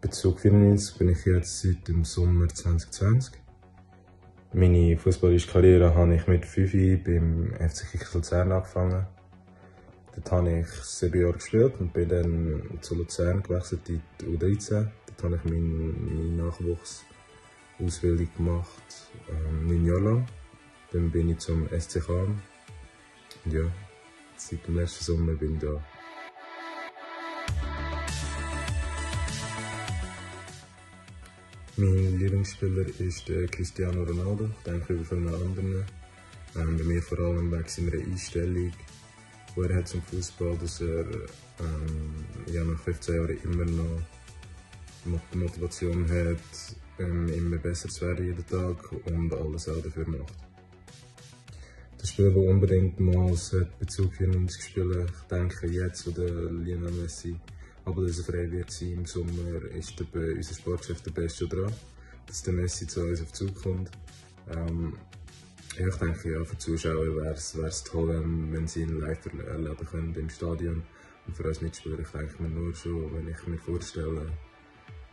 Bezug 94 bin ich jetzt seit dem Sommer 2020. Meine fußballische Karriere habe ich mit 5 beim FC Kickers Luzern angefangen. Dort habe ich sieben Jahre gespielt und bin dann zu Luzern gewechselt in die U13. Dort habe ich meine Nachwuchsausbildung gemacht, ähm, neun Jahre lang. Dann bin ich zum SCK. Und ja, seit dem letzten Sommer bin ich da. Mein Lieblingsspieler ist der Cristiano Ronaldo. Ich denke über viele andere. Ähm, mir vor allem wegen seiner Einstellung, die er hat zum Fußball, dass er ähm, ja, nach 15 Jahren immer noch Motivation hat, ähm, immer besser zu werden jeden Tag und alles auch dafür macht. Der Spieler, der unbedingt mal Bezug 94 spielen ich denke jetzt oder Lionel Messi, aber dass er frei wird sein im Sommer, ist der, unser Sportchef der Beste dran, dass der Messi zu uns auf Zug kommt. Ähm, ich denke, ja, für die Zuschauer wäre es toll, wenn sie ihn live erleben können im Stadion. Und für uns Mitspieler, ich denke mir nur schon, wenn ich mir vorstelle,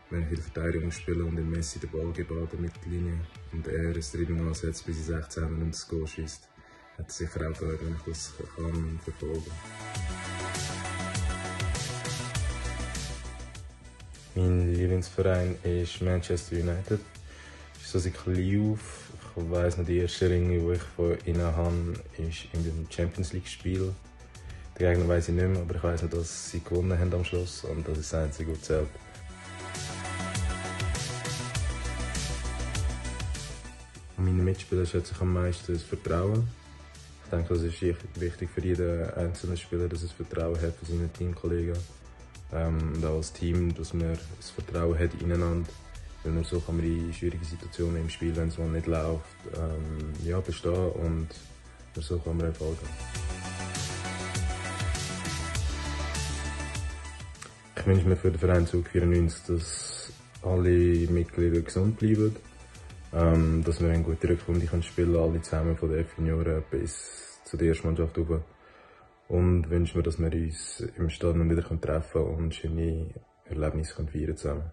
wenn ich in der Verteidigung spiele und dem Messi den Ball gebe an der Mittellinie und er ein Dribbling ansetzt bis in 16 und das Goal schießt, hat er sicher auch Freude, wenn ich das kann verfolgen kann. Mein Lieblingsverein ist Manchester United. Ich so seit klein auf. Ich weiss noch, die erste Ringe, die ich von ihnen habe, ist in dem Champions League Spiel. Die Gegner weiss ich nicht mehr, aber ich weiss noch, dass sie gewonnen haben am Schluss und das ist das einzige, was zählt. Meine Mitspieler schätze ich am meisten das Vertrauen. Ich denke, das ist wichtig für jeden einzelnen Spieler, dass er Vertrauen hat für seine Teamkollegen ähm, und auch als Team, dass man das Vertrauen hat ineinander. Weil nur so kann man in schwierigen Situationen im Spiel, wenn es mal nicht läuft, ähm, ja, bestehen und nur so kann man Erfolg haben. Ich wünsche mir für den Verein Zug 94, dass alle Mitglieder gesund bleiben, ähm, dass wir eine gute Rückrunde spielen können, alle zusammen von den Junioren bis zur ersten Mannschaft hoch und wünschen mir, dass wir uns im Stadion wieder treffen können und schöne Erlebnisse feiern zusammen.